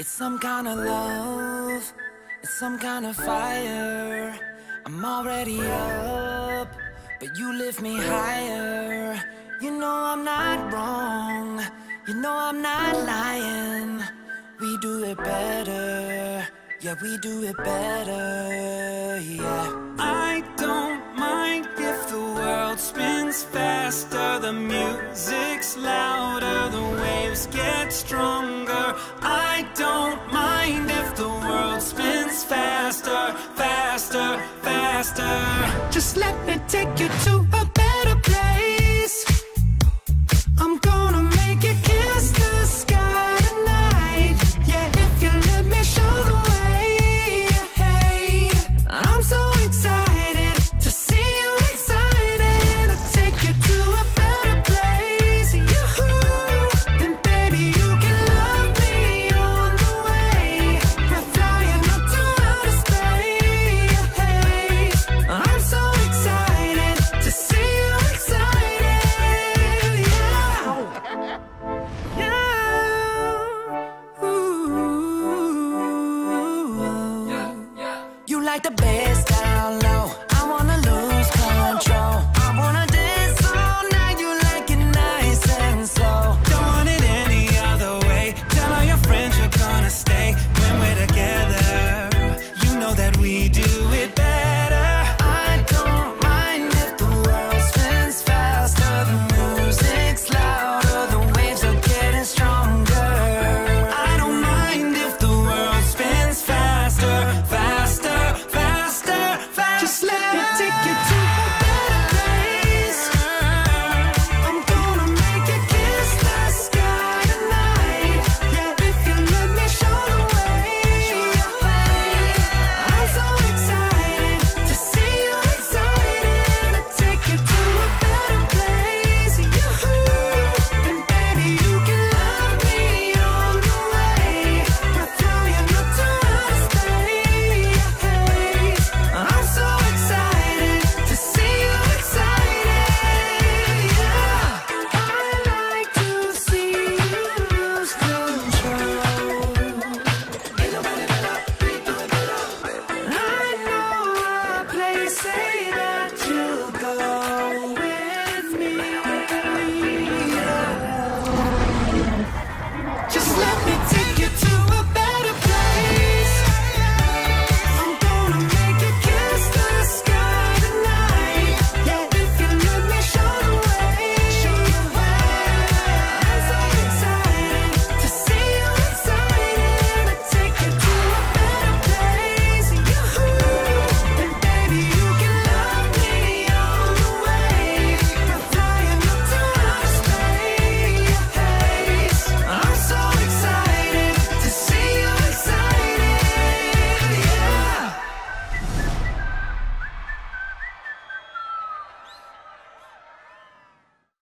It's some kind of love, it's some kind of fire. I'm already up, but you lift me higher. You know I'm not wrong, you know I'm not lying. We do it better, yeah, we do it better, yeah. I don't mind if the world spins faster, the music's louder, the waves get stronger. Don't mind if the world spins faster, faster, faster. Just let me take you like the down low. I wanna lose control. I wanna dance all night. You like it nice and slow. Don't want it any other way. Tell all your friends you're gonna stay when we're together. You know that we do.